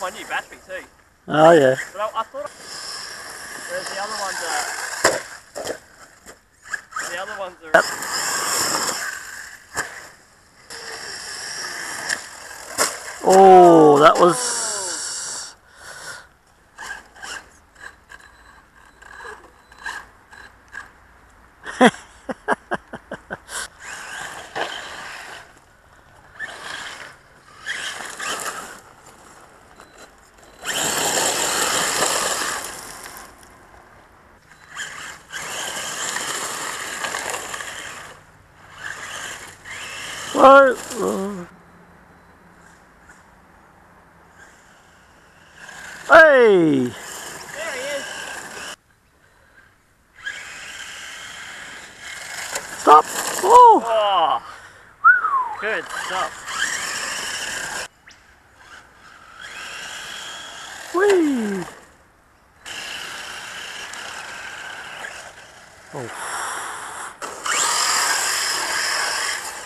my new battery too. Oh yeah. But I, I thought. Whereas the other ones are. The other ones are. Yep. Oh, that was. Whoa. oh. Hey! There he is. Stop! Oh! Oh. Good stuff. Whee! Oh.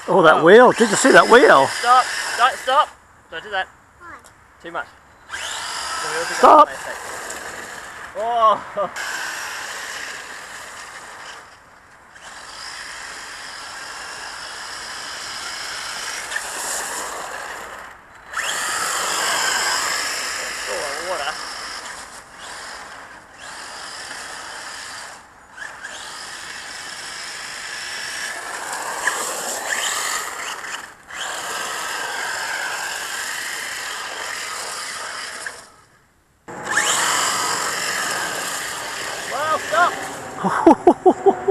Oh, that Oh. wheel. Did you see that wheel? Stop. Don't stop. Don't do that. Too much. The wheels are Stop. going to. Oh, Well, stop.